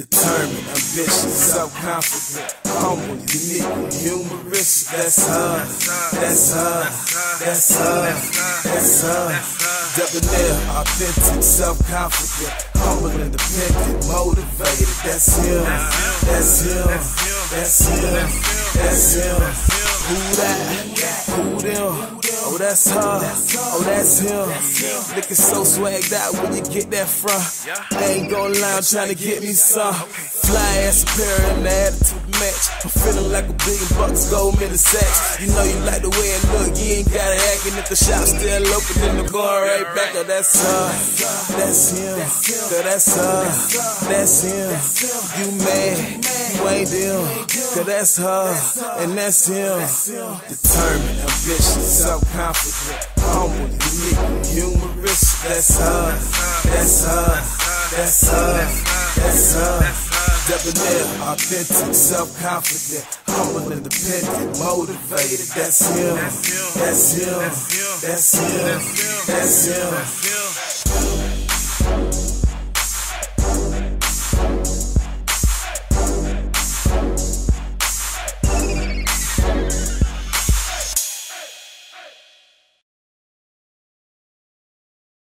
Determined, ambitious, self-confident, humble, unique, humorous. That's her, that's her, that's her, that's her. Debonair, authentic, self-confident, humble, independent, motivated. That's him, that's him, that's him, that's him. Who that? That's her. Oh, that's him. Looking so swagged out when you get that from. I ain't gon' lie, I'm trying to get me some. Fly ass apparel and the attitude match. I'm feeling like a billion bucks gold in the sacks. You know you like the way it look, you ain't gotta act. And if the shop's still open, then I'm going right back. Oh, that's her. That's him. Girl, that's her. That's him. You mad? Ain't them. Cause that's her. And that's him. Determined, ambitious, self-confident, humble, unique, humorous. That's her. That's her. That's her. That's her. Debonair, authentic, self-confident, humble, independent, motivated. That's him. That's him. That's him. That's him.